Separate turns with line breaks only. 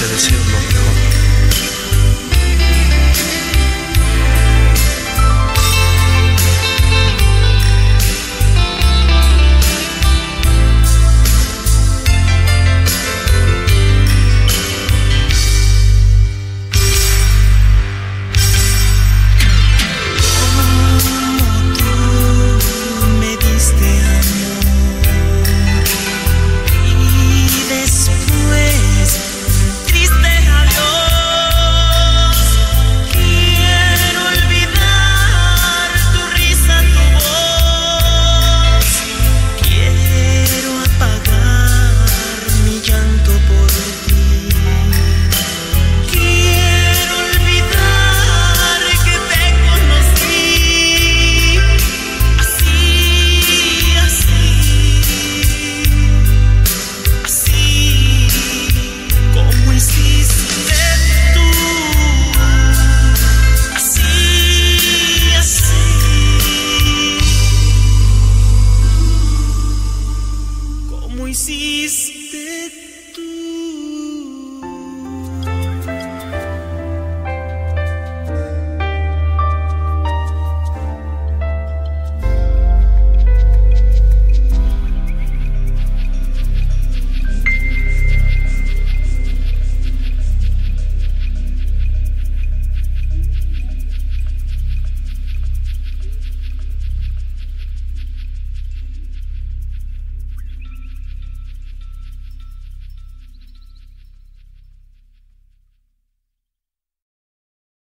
It's is him.
fuiste tu.